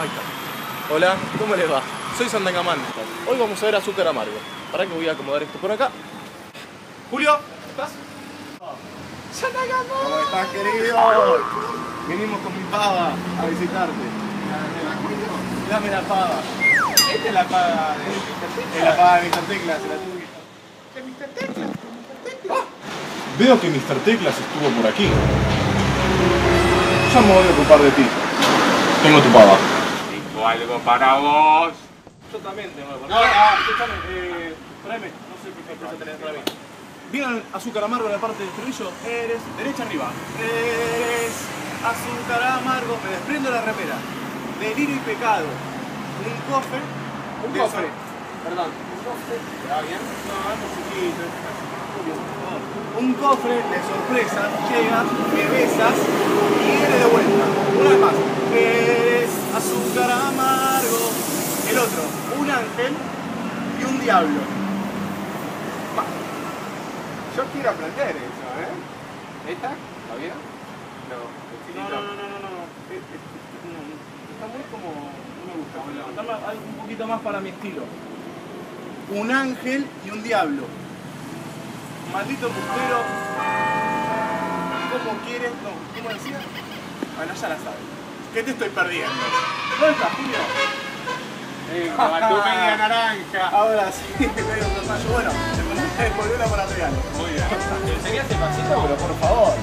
Ahí está. Hola, ¿cómo les va? Soy Sandangamán. Hoy vamos a ver azúcar amargo. Para que voy a acomodar esto por acá. Julio, ¿estás? Sandangamán. ¿Cómo estás, querido? Vinimos con mi pava a visitarte. Dame la pava. Esta es la pava de, es la pava de Mr. Teclas, la tuya. ¿De Mr. Teclas? Veo que Mr. Teclas estuvo por aquí. Ya me voy a ocupar de ti. Tengo tu pava. Tengo algo para vos. Yo también tengo algo. No, no. escúchame, eh, tráeme, no sé qué sorpresa tenés para mí. ¿Vieron azúcar amargo en la parte del estribillo? Eres, derecha arriba. Eres azúcar amargo. Me desprendo la remera. Delirio y pecado. Un cofre. Un de cofre. sor- Perdón. Un cofre. ¿Está bien? No, es chiquito. Un cofre de sorpresa llega, me besas y viene de vuelta. Una vez más. Eres azúcar amargo. El otro, un ángel y un diablo. Yo quiero aprender eso, ¿eh? ¿Esta? ¿Está bien? No, el No, no, no, no, no, no. Es- es- es- no, Está muy como. No me gusta. Dame algo un poquito más para mi estilo. Un ángel y un diablo. Maldito embustero. ¿Cómo quieres? No, ¿cómo decía? Bueno, ya la sabes. ¿Qué te estoy perdiendo? ¿Dónde estás, Julio? Media naranja. Ahora sí, rosario. Bueno, te devolverla para regalo. Muy bien. ¿Te enseñaste el pasito? Pero por favor.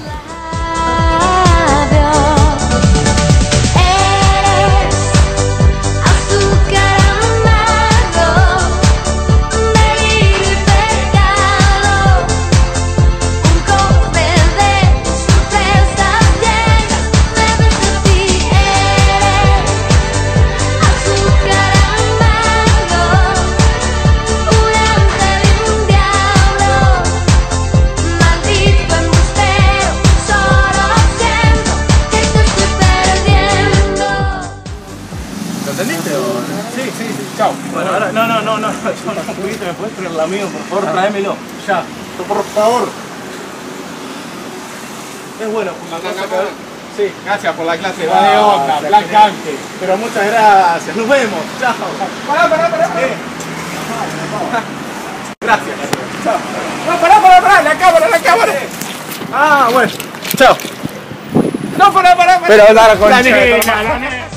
Chao. Bueno, ahora, no, no, no, no, yo no, ¿me puedes traer la mío, por favor? Tráemelo, ya. Por favor. Es bueno, una cosa que... Sí. Gracias por la clase. Va de Gracias, onda, Black. Ángel. Pero muchas gracias, nos vemos, chao. Pará, pará, pará. Eh. Gracias. Chao. No, pará, pará, pará. La cámara, la cámara. Ah, bueno. Chao. No, pará, pará, pará. Pero, La concha tu nena, la nena.